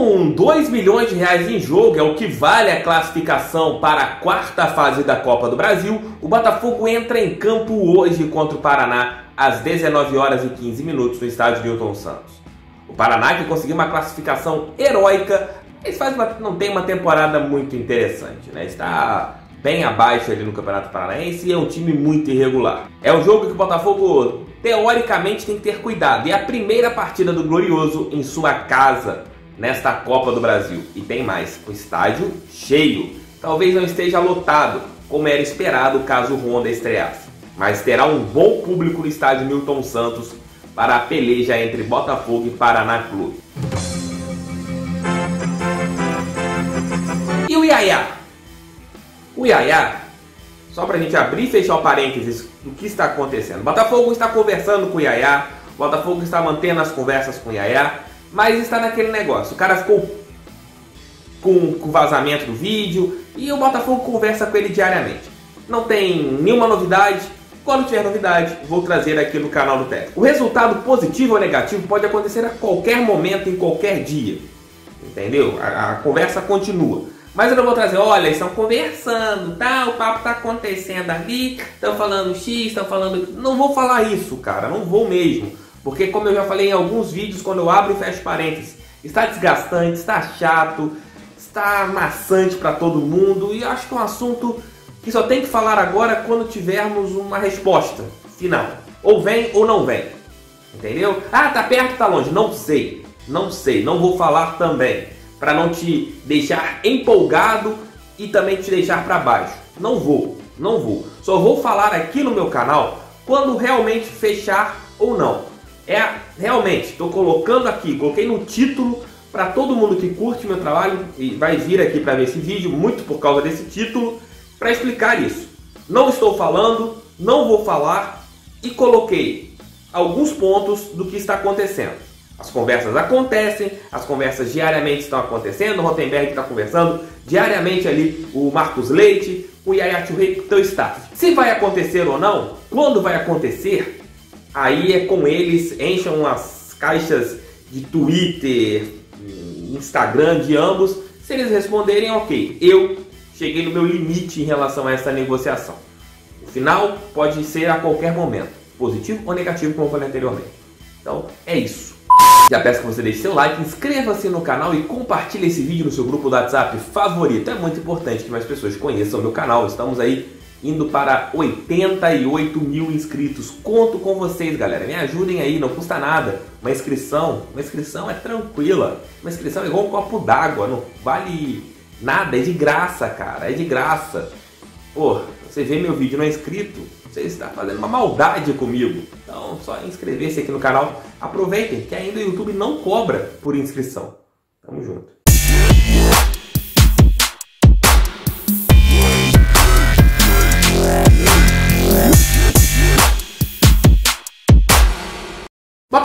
Com 2 milhões de reais em jogo, é o que vale a classificação para a quarta fase da Copa do Brasil, o Botafogo entra em campo hoje contra o Paraná às 19 horas e 15 minutos no estádio Newton Santos. O Paraná que conseguiu uma classificação heróica, mas faz uma, não tem uma temporada muito interessante, né? Está bem abaixo ali no Campeonato Paranaense e é um time muito irregular. É um jogo que o Botafogo teoricamente tem que ter cuidado. E é a primeira partida do Glorioso em sua casa nesta Copa do Brasil. E tem mais, o estádio cheio. Talvez não esteja lotado, como era esperado caso o Honda estreasse. Mas terá um bom público no estádio Milton Santos para a peleja entre Botafogo e Paraná Clube. E o Iaiá? O Iaiá, só para a gente abrir e fechar o parênteses do que está acontecendo. Botafogo está conversando com o o Botafogo está mantendo as conversas com o Iaiá, mas está naquele negócio. O cara ficou com, com vazamento do vídeo e o Botafogo conversa com ele diariamente. Não tem nenhuma novidade. Quando tiver novidade, vou trazer aqui no canal do técnico. O resultado positivo ou negativo pode acontecer a qualquer momento, em qualquer dia. Entendeu? A, a conversa continua. Mas eu não vou trazer, olha, estão conversando, tá? O papo tá acontecendo ali, estão falando X, estão falando. Não vou falar isso, cara, não vou mesmo. Porque, como eu já falei em alguns vídeos, quando eu abro e fecho parênteses, está desgastante, está chato, está maçante para todo mundo e acho que é um assunto que só tem que falar agora quando tivermos uma resposta final. Ou vem ou não vem. Entendeu? Ah, tá perto, tá longe. Não sei. Não sei. Não vou falar também. Para não te deixar empolgado e também te deixar para baixo. Não vou. Não vou. Só vou falar aqui no meu canal quando realmente fechar ou não é realmente, estou colocando aqui, coloquei no título para todo mundo que curte meu trabalho e vai vir aqui para ver esse vídeo, muito por causa desse título, para explicar isso. Não estou falando, não vou falar e coloquei alguns pontos do que está acontecendo. As conversas acontecem, as conversas diariamente estão acontecendo, o Rotenberg está conversando diariamente ali, o Marcos Leite, o Yaya Churrei, então está. Se vai acontecer ou não, quando vai acontecer, Aí é com eles, enchem as caixas de Twitter, Instagram de ambos. Se eles responderem, ok, eu cheguei no meu limite em relação a essa negociação. O final pode ser a qualquer momento, positivo ou negativo, como falei anteriormente. Então é isso. Já peço que você deixe seu like, inscreva-se no canal e compartilhe esse vídeo no seu grupo do WhatsApp favorito. É muito importante que mais pessoas conheçam o meu canal. Estamos aí indo para 88 mil inscritos. Conto com vocês, galera. Me ajudem aí, não custa nada. Uma inscrição, uma inscrição é tranquila. Uma inscrição é igual um copo d'água, não vale nada, é de graça, cara, é de graça. Pô, você vê meu vídeo não é inscrito, você está fazendo uma maldade comigo. Então, só inscrever-se aqui no canal. Aproveitem que ainda o YouTube não cobra por inscrição. Tamo junto.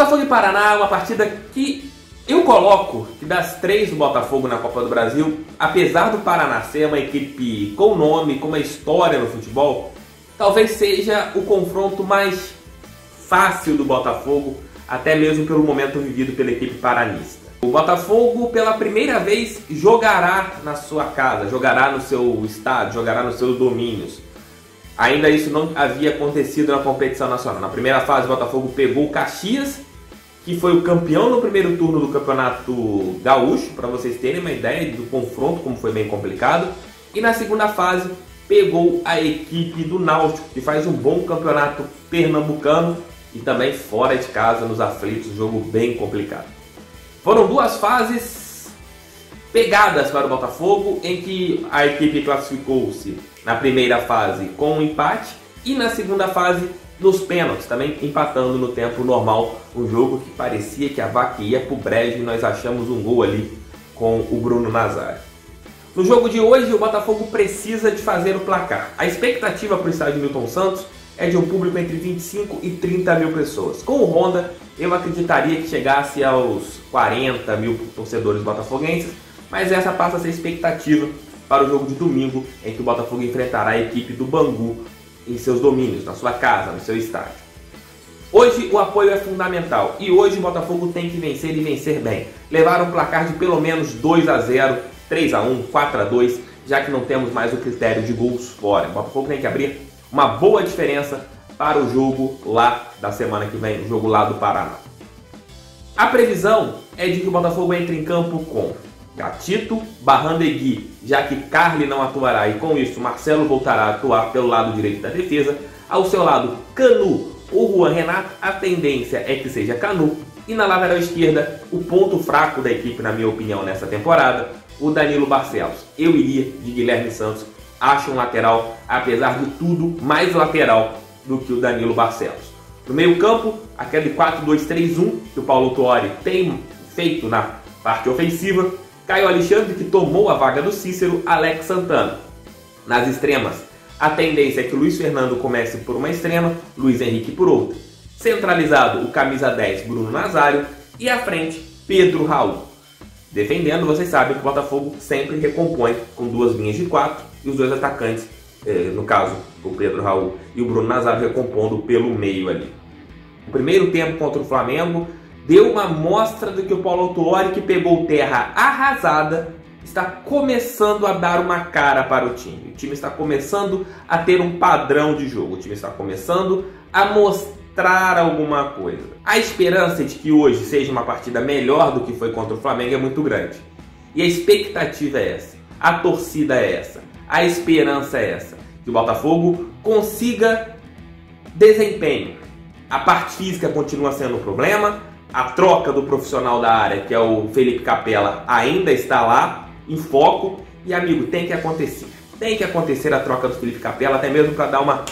Botafogo e Paraná uma partida que eu coloco que das três do Botafogo na Copa do Brasil, apesar do Paraná ser uma equipe com nome, com uma história no futebol, talvez seja o confronto mais fácil do Botafogo, até mesmo pelo momento vivido pela equipe paranista. O Botafogo, pela primeira vez, jogará na sua casa, jogará no seu estádio, jogará nos seus domínios. Ainda isso não havia acontecido na competição nacional. Na primeira fase, o Botafogo pegou o Caxias, que foi o campeão no primeiro turno do Campeonato Gaúcho, para vocês terem uma ideia do confronto, como foi bem complicado. E na segunda fase, pegou a equipe do Náutico, que faz um bom campeonato pernambucano e também fora de casa, nos aflitos, jogo bem complicado. Foram duas fases pegadas para o Botafogo, em que a equipe classificou-se na primeira fase com um empate e na segunda fase nos pênaltis, também empatando no tempo normal um jogo que parecia que a vaca ia pro brejo e nós achamos um gol ali com o Bruno Nazário. No jogo de hoje, o Botafogo precisa de fazer o placar. A expectativa para o estádio Milton Santos é de um público entre 25 e 30 mil pessoas. Com o Honda, eu acreditaria que chegasse aos 40 mil torcedores botafoguenses, mas essa passa a ser expectativa para o jogo de domingo, em que o Botafogo enfrentará a equipe do Bangu em seus domínios, na sua casa, no seu estádio. Hoje o apoio é fundamental e hoje o Botafogo tem que vencer e vencer bem. Levar um placar de pelo menos 2 a 0, 3 a 1, 4 a 2, já que não temos mais o critério de gols fora. O Botafogo tem que abrir uma boa diferença para o jogo lá da semana que vem, o jogo lá do Paraná. A previsão é de que o Botafogo entre em campo com Gatito, Barrandegui, já que Carly não atuará e com isso Marcelo voltará a atuar pelo lado direito da defesa. Ao seu lado, Canu ou Juan Renato, a tendência é que seja Canu. E na lateral esquerda, o ponto fraco da equipe, na minha opinião, nessa temporada, o Danilo Barcelos. Eu iria de Guilherme Santos. Acho um lateral, apesar de tudo, mais lateral do que o Danilo Barcelos. No meio-campo, aquele 4-2-3-1 que o Paulo Tuori tem feito na parte ofensiva. Caio Alexandre, que tomou a vaga do Cícero, Alex Santana. Nas extremas, a tendência é que o Luiz Fernando comece por uma extrema, Luiz Henrique por outra. Centralizado, o camisa 10, Bruno Nazário. E à frente, Pedro Raul. Defendendo, vocês sabem que o Botafogo sempre recompõe com duas linhas de quatro e os dois atacantes, eh, no caso, o Pedro Raul e o Bruno Nazário recompondo pelo meio ali. O primeiro tempo contra o Flamengo deu uma mostra do que o Paulo Autuori, que pegou terra arrasada, está começando a dar uma cara para o time. O time está começando a ter um padrão de jogo. O time está começando a mostrar alguma coisa. A esperança de que hoje seja uma partida melhor do que foi contra o Flamengo é muito grande. E a expectativa é essa. A torcida é essa. A esperança é essa. Que o Botafogo consiga desempenho. A parte física continua sendo um problema. A troca do profissional da área, que é o Felipe Capella, ainda está lá em foco. E amigo, tem que acontecer. Tem que acontecer a troca do Felipe Capela, até mesmo para dar uma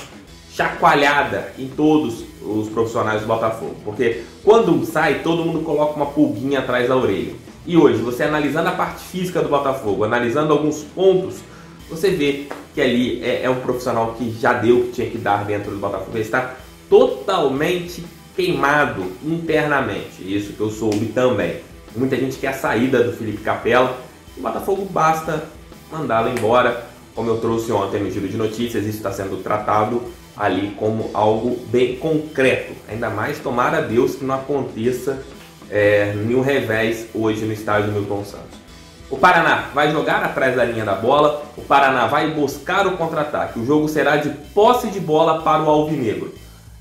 chacoalhada em todos os profissionais do Botafogo. Porque quando um sai, todo mundo coloca uma pulguinha atrás da orelha. E hoje, você analisando a parte física do Botafogo, analisando alguns pontos, você vê que ali é, é um profissional que já deu o que tinha que dar dentro do Botafogo. Ele está totalmente queimado internamente. Isso que eu soube também. Muita gente quer a saída do Felipe Capela o Botafogo basta mandá-lo embora, como eu trouxe ontem no giro de notícias, isso está sendo tratado ali como algo bem concreto. Ainda mais tomara a Deus que não aconteça é, nenhum revés hoje no estádio Milton Santos. O Paraná vai jogar atrás da linha da bola, o Paraná vai buscar o contra-ataque. O jogo será de posse de bola para o Alvinegro.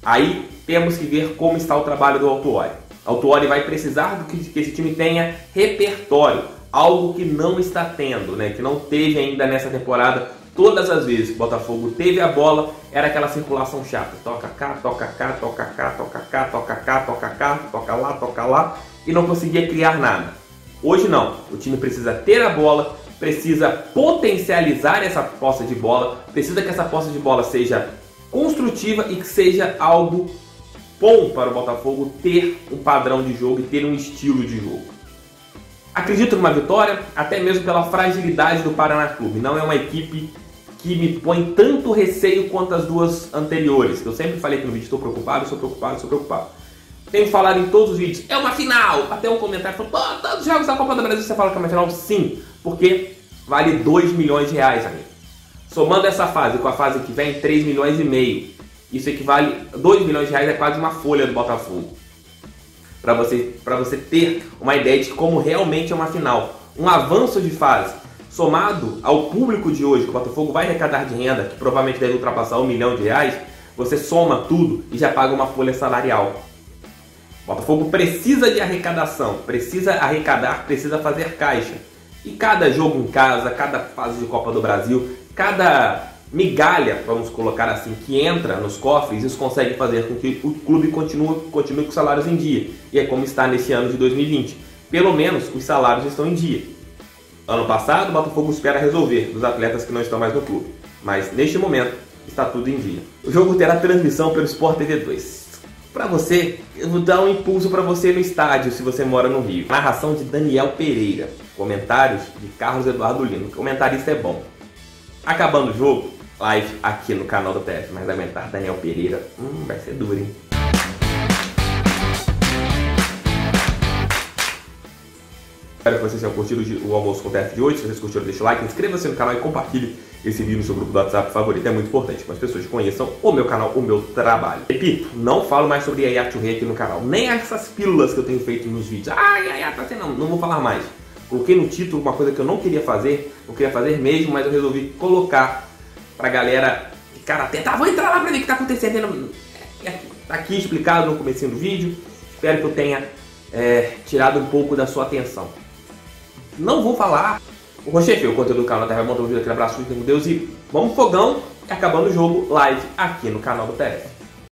Aí temos que ver como está o trabalho do Autuori. Autuori vai precisar do que, que esse time tenha repertório algo que não está tendo, né? Que não teve ainda nessa temporada. Todas as vezes que o Botafogo teve a bola, era aquela circulação chata. Toca cá, toca cá, toca cá, toca cá, toca cá, toca cá, toca lá, toca lá, e não conseguia criar nada. Hoje não. O time precisa ter a bola, precisa potencializar essa posse de bola, precisa que essa posse de bola seja construtiva e que seja algo bom para o Botafogo ter um padrão de jogo e ter um estilo de jogo. Acredito numa vitória, até mesmo pela fragilidade do Paraná Clube. Não é uma equipe que me põe tanto receio quanto as duas anteriores. Eu sempre falei que no vídeo estou preocupado, estou preocupado, estou preocupado. Tenho falado em todos os vídeos, é uma final! Até um comentário falou, pô, todos os jogos da Copa do Brasil você fala que é uma final? Sim, porque vale 2 milhões de reais, amigo. Somando essa fase com a fase que vem, 3 milhões e meio. Isso equivale, 2 milhões de reais é quase uma folha do Botafogo para você, você ter uma ideia de como realmente é uma final. Um avanço de fase somado ao público de hoje, que o Botafogo vai arrecadar de renda, que provavelmente deve ultrapassar um milhão de reais, você soma tudo e já paga uma folha salarial. O Botafogo precisa de arrecadação, precisa arrecadar, precisa fazer caixa. E cada jogo em casa, cada fase de Copa do Brasil, cada migalha, vamos colocar assim, que entra nos cofres, isso consegue fazer com que o clube continue, continue com os salários em dia. E é como está nesse ano de 2020. Pelo menos os salários estão em dia. Ano passado, o Botafogo espera resolver dos atletas que não estão mais no clube. Mas neste momento, está tudo em dia. O jogo terá transmissão pelo Sport TV 2. Para você, eu vou dar um impulso para você no estádio se você mora no Rio. Narração de Daniel Pereira. Comentários de Carlos Eduardo Lino. O comentarista é bom. Acabando o jogo, live aqui no canal do TF Mais Aguentar, Daniel Pereira. Hum, vai ser duro, hein? Espero que vocês tenham curtido o almoço com o TF de hoje. Se vocês curtiram, deixa o like, inscreva-se no canal e compartilhe esse vídeo no seu grupo do WhatsApp favorito. É muito importante que as pessoas conheçam o meu canal, o meu trabalho. Repito, não falo mais sobre Yaya Churrei aqui no canal. Nem essas pílulas que eu tenho feito nos vídeos. Ah, Yaya, tá sendo. Não, não vou falar mais. Coloquei no título uma coisa que eu não queria fazer, eu queria fazer mesmo, mas eu resolvi colocar pra galera ficar atenta. Ah, vou entrar lá pra ver o que tá acontecendo. É, é, tá aqui explicado no começo do vídeo. Espero que eu tenha é, tirado um pouco da sua atenção. Não vou falar o Rochefe, o conteúdo do canal Terra Monta, um vídeo aqui, abraço, com Deus e vamos fogão, acabando o jogo live aqui no canal do TF.